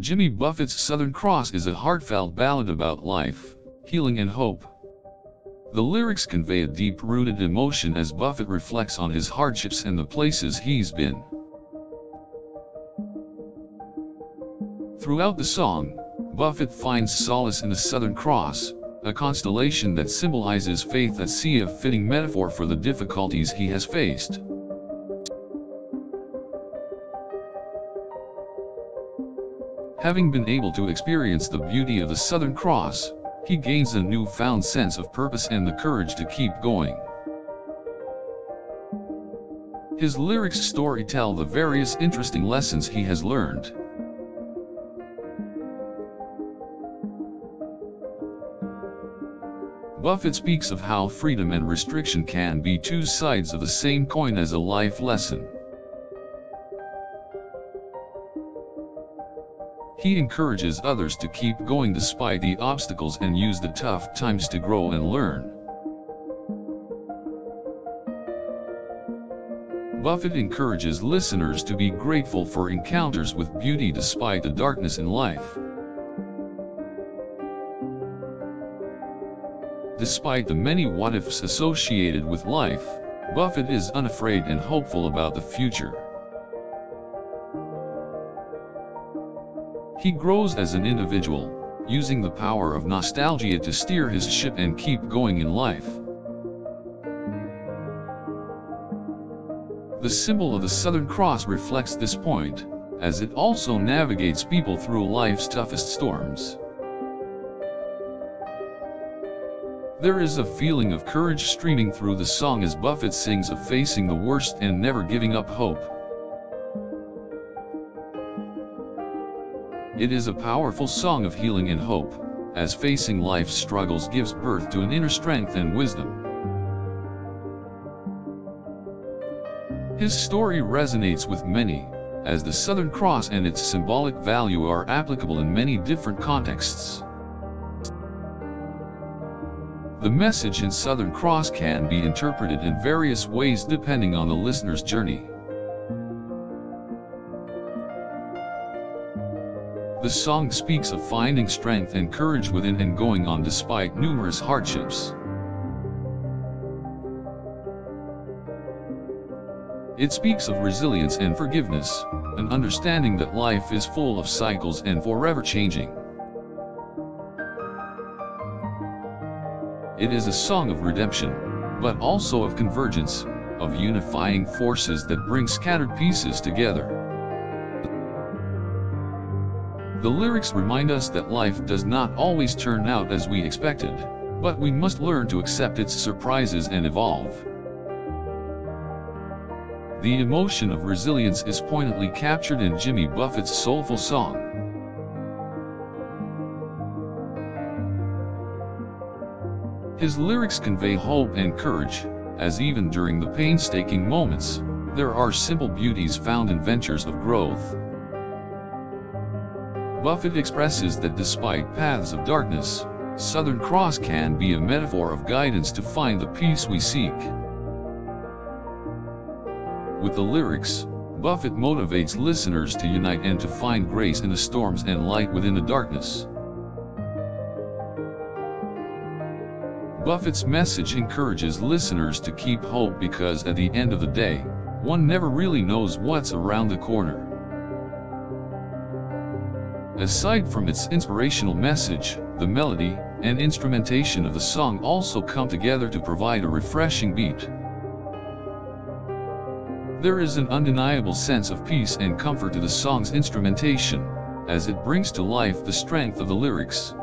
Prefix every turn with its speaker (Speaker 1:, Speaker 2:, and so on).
Speaker 1: Jimmy Buffett's Southern Cross is a heartfelt ballad about life, healing and hope. The lyrics convey a deep-rooted emotion as Buffett reflects on his hardships and the places he's been. Throughout the song, Buffett finds solace in the Southern Cross, a constellation that symbolizes faith at sea a fitting metaphor for the difficulties he has faced. Having been able to experience the beauty of the Southern Cross, he gains a newfound sense of purpose and the courage to keep going. His lyrics story tell the various interesting lessons he has learned. Buffett speaks of how freedom and restriction can be two sides of the same coin as a life lesson. He encourages others to keep going despite the obstacles and use the tough times to grow and learn. Buffett encourages listeners to be grateful for encounters with beauty despite the darkness in life. Despite the many what-ifs associated with life, Buffett is unafraid and hopeful about the future. He grows as an individual, using the power of nostalgia to steer his ship and keep going in life. The symbol of the Southern Cross reflects this point, as it also navigates people through life's toughest storms. There is a feeling of courage streaming through the song as Buffett sings of facing the worst and never giving up hope. It is a powerful song of healing and hope, as facing life's struggles gives birth to an inner strength and wisdom. His story resonates with many, as the Southern Cross and its symbolic value are applicable in many different contexts. The message in Southern Cross can be interpreted in various ways depending on the listener's journey. The song speaks of finding strength and courage within and going on despite numerous hardships. It speaks of resilience and forgiveness, an understanding that life is full of cycles and forever changing. It is a song of redemption, but also of convergence, of unifying forces that bring scattered pieces together. The lyrics remind us that life does not always turn out as we expected, but we must learn to accept its surprises and evolve. The emotion of resilience is poignantly captured in Jimmy Buffett's soulful song. His lyrics convey hope and courage, as even during the painstaking moments, there are simple beauties found in ventures of growth. Buffett expresses that despite paths of darkness, Southern Cross can be a metaphor of guidance to find the peace we seek. With the lyrics, Buffett motivates listeners to unite and to find grace in the storms and light within the darkness. Buffett's message encourages listeners to keep hope because at the end of the day, one never really knows what's around the corner. Aside from its inspirational message, the melody and instrumentation of the song also come together to provide a refreshing beat. There is an undeniable sense of peace and comfort to the song's instrumentation, as it brings to life the strength of the lyrics.